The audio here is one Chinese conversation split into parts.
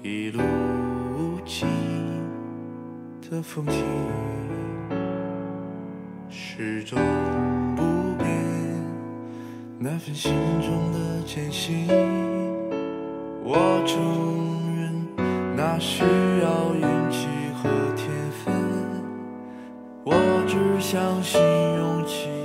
一路无尽的风景始终不变。那份心中的艰辛我承认那需要勇气和天分。我只相信勇气。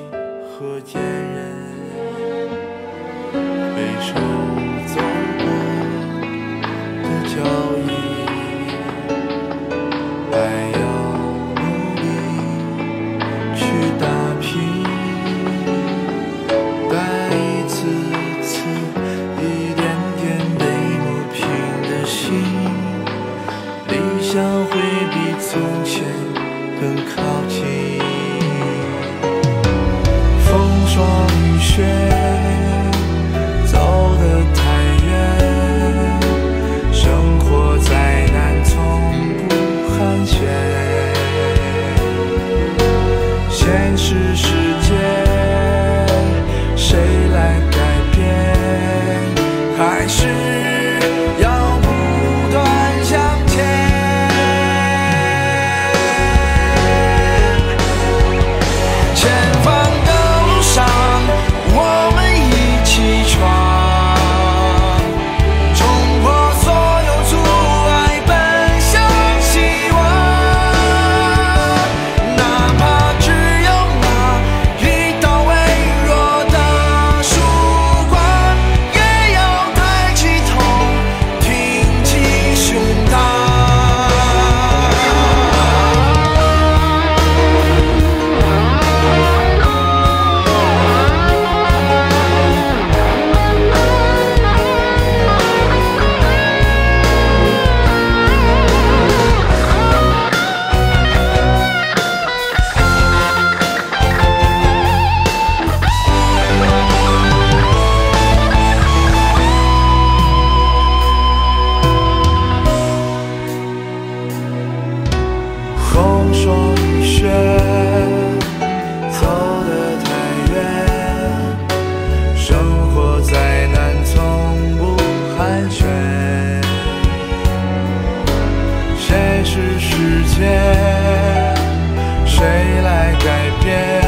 改变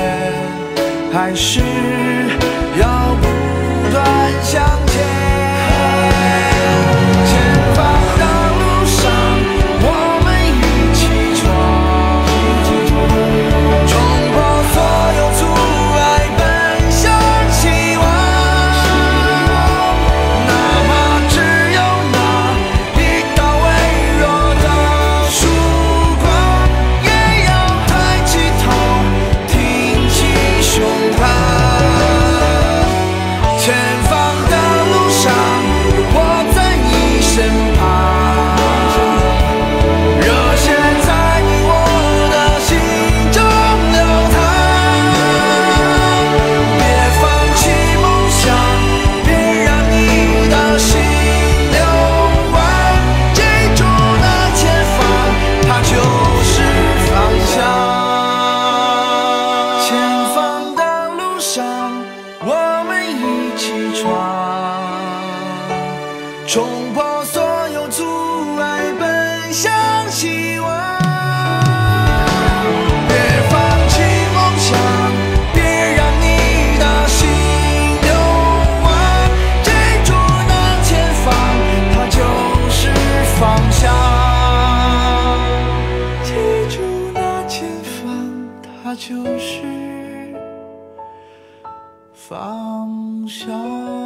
还是要不断向前。冲破所有阻碍奔向希望别放弃梦想别让你的心流亡记住那前方它就是方向记住那前方它就是方向